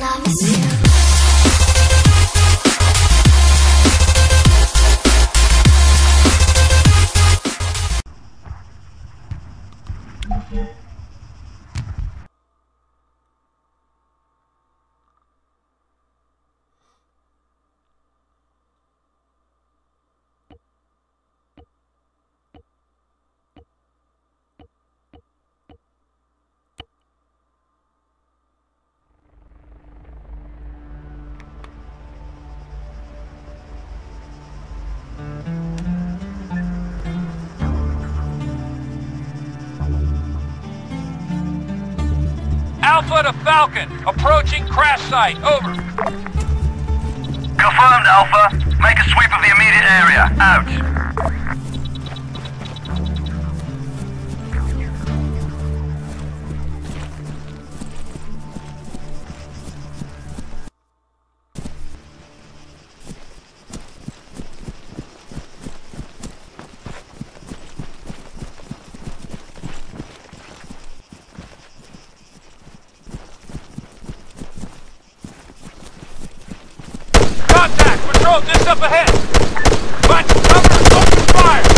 loves you. Alpha to Falcon, approaching crash site. Over. Confirmed, Alpha. Make a sweep of the immediate area. Out. Patrol just up ahead! Find cover! Open! Fire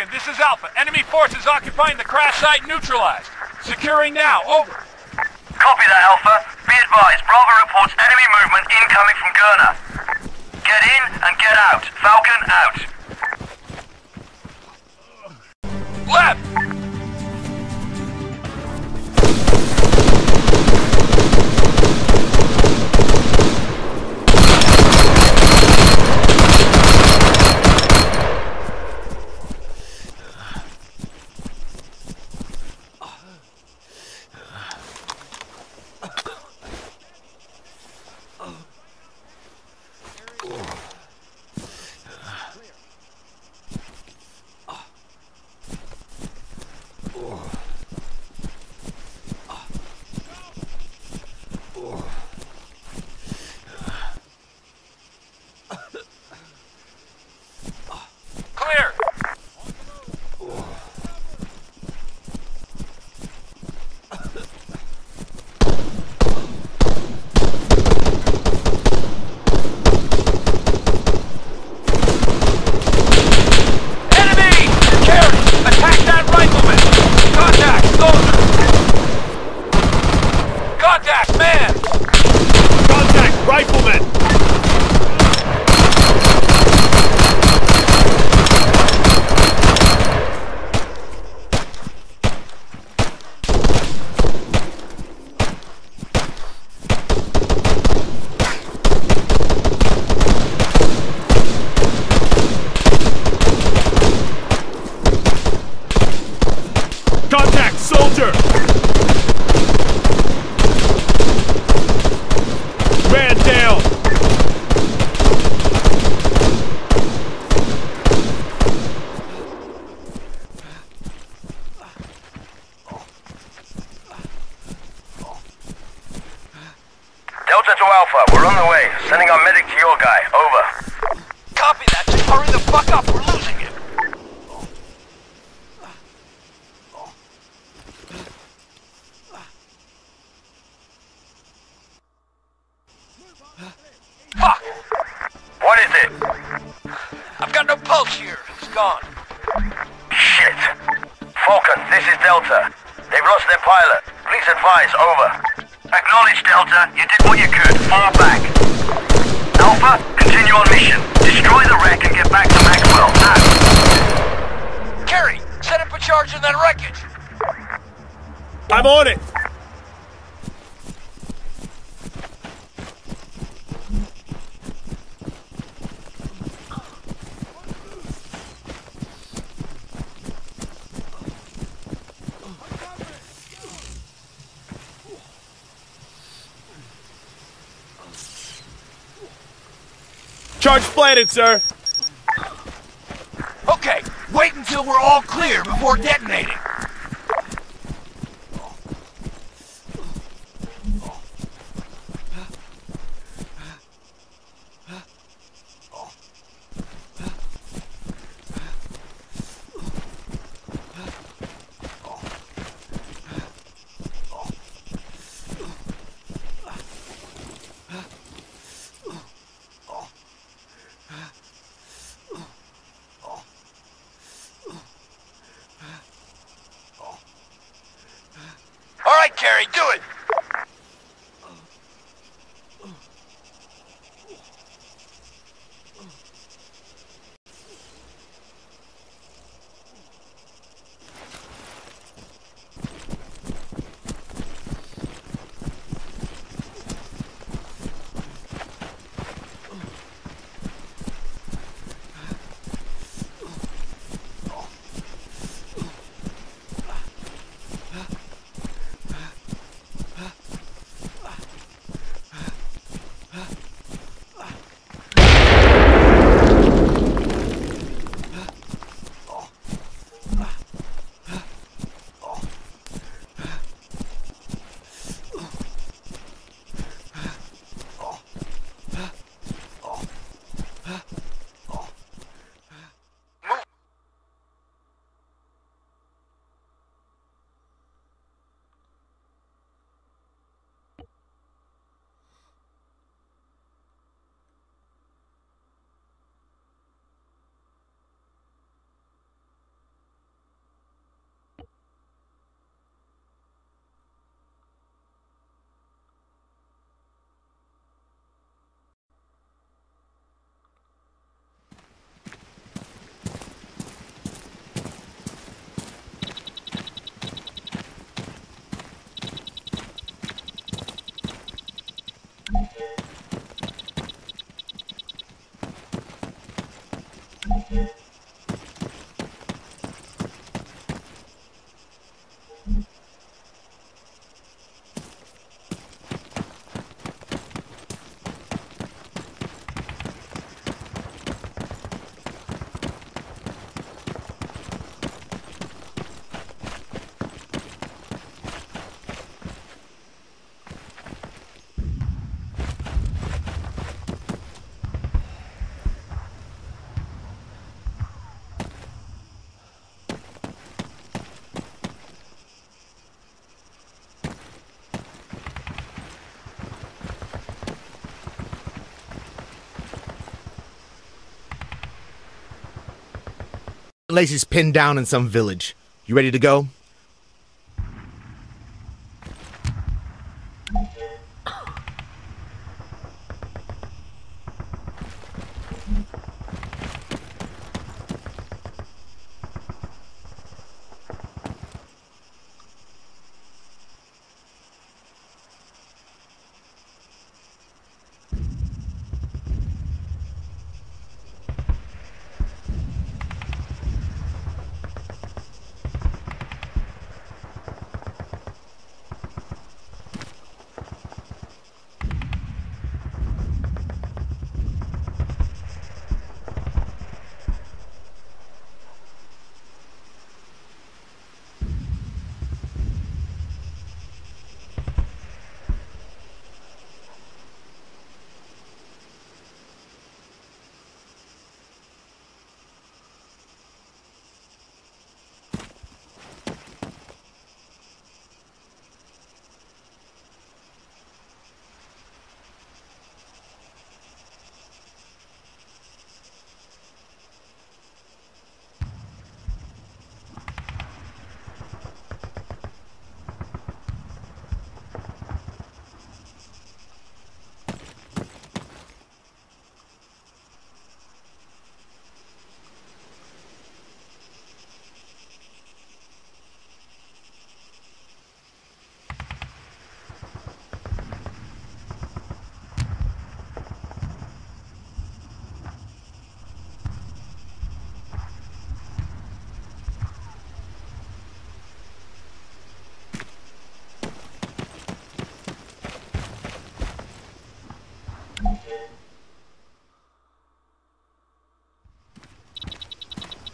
Falcon, this is Alpha. Enemy forces occupying the crash site neutralized. Securing now. Over. Copy that, Alpha. Be advised, Bravo reports enemy movement incoming from Girna. Get in and get out. Falcon out. Left! On mission. Destroy the wreck and get back to Maxwell. Now. Kerry, set up a charge in that wreckage. I'm on it! Charge planted, sir. Okay, wait until we're all clear before detonating. Kerry, do it. Lacey's pinned down in some village. You ready to go?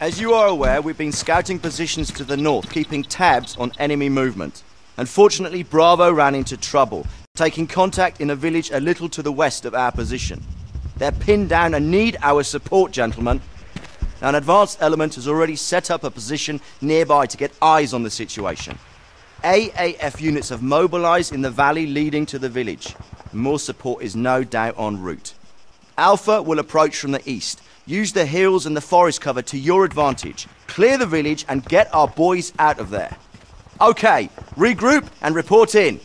As you are aware, we've been scouting positions to the north, keeping tabs on enemy movement. Unfortunately, Bravo ran into trouble, taking contact in a village a little to the west of our position. They're pinned down and need our support, gentlemen. Now, an advanced element has already set up a position nearby to get eyes on the situation. AAF units have mobilized in the valley leading to the village. More support is no doubt en route. Alpha will approach from the east. Use the hills and the forest cover to your advantage. Clear the village and get our boys out of there. Okay, regroup and report in.